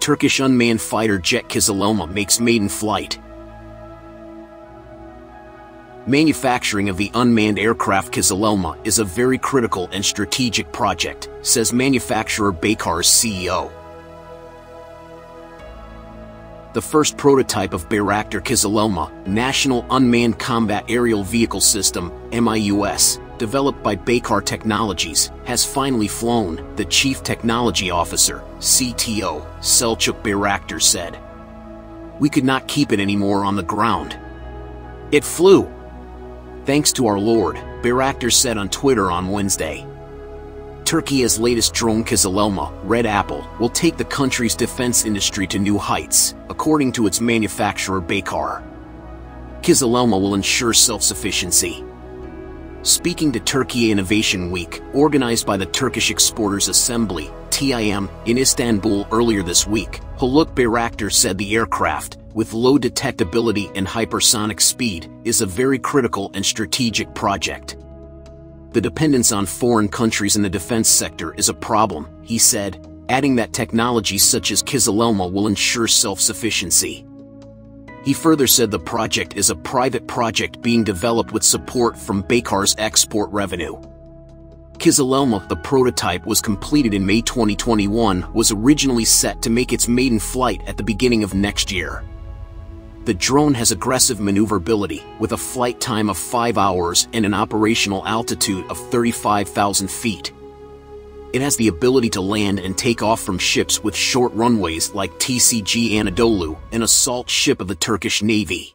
Turkish unmanned fighter jet Kizilelma makes maiden flight. Manufacturing of the unmanned aircraft Kizilelma is a very critical and strategic project, says manufacturer Baykar's CEO. The first prototype of Bayraktar Kizilelma, National Unmanned Combat Aerial Vehicle System, MIUS, developed by Baykar Technologies, has finally flown, the Chief Technology Officer, CTO, Selçuk Bayraktar said. We could not keep it anymore on the ground. It flew. Thanks to our Lord, Bayraktar said on Twitter on Wednesday. Turkey's latest drone Kizilelma, Red Apple, will take the country's defense industry to new heights, according to its manufacturer Baykar. Kizilelma will ensure self-sufficiency. Speaking to Turkey Innovation Week, organized by the Turkish Exporters Assembly, TIM, in Istanbul earlier this week, Haluk Bayraktar said the aircraft, with low detectability and hypersonic speed, is a very critical and strategic project. The dependence on foreign countries in the defense sector is a problem, he said, adding that technologies such as Kizilelma will ensure self-sufficiency. He further said the project is a private project being developed with support from Baykar's export revenue. Kizilelma, the prototype was completed in May 2021, was originally set to make its maiden flight at the beginning of next year. The drone has aggressive maneuverability, with a flight time of 5 hours and an operational altitude of 35,000 feet. It has the ability to land and take off from ships with short runways like TCG Anadolu, an assault ship of the Turkish Navy.